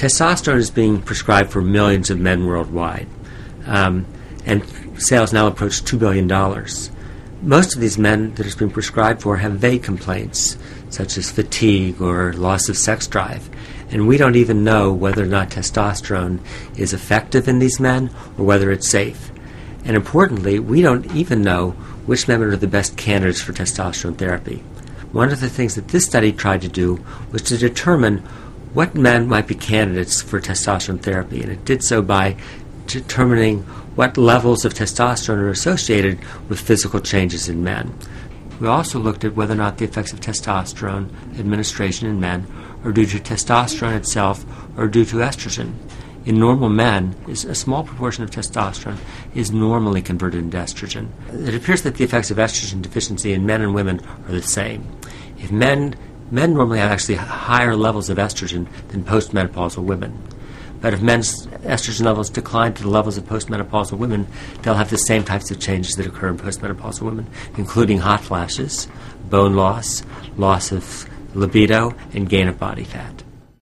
Testosterone is being prescribed for millions of men worldwide, um, and sales now approach $2 billion. Most of these men that it's being prescribed for have vague complaints, such as fatigue or loss of sex drive. And we don't even know whether or not testosterone is effective in these men or whether it's safe. And importantly, we don't even know which men are the best candidates for testosterone therapy. One of the things that this study tried to do was to determine what men might be candidates for testosterone therapy, and it did so by determining what levels of testosterone are associated with physical changes in men. We also looked at whether or not the effects of testosterone administration in men are due to testosterone itself or due to estrogen. In normal men, is a small proportion of testosterone is normally converted into estrogen. It appears that the effects of estrogen deficiency in men and women are the same. If men men normally have actually higher levels of estrogen than postmenopausal women. But if men's estrogen levels decline to the levels of postmenopausal women, they'll have the same types of changes that occur in postmenopausal women, including hot flashes, bone loss, loss of libido, and gain of body fat.